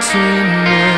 To me.